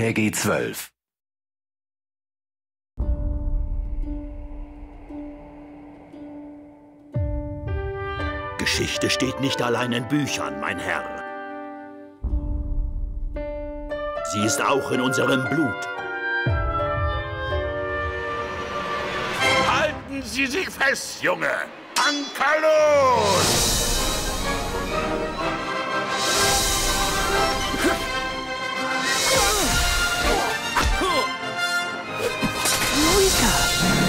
Peggy 12. Geschichte steht nicht allein in Büchern, mein Herr. Sie ist auch in unserem Blut. Halten Sie sich fest, Junge! Anker los! Eureka!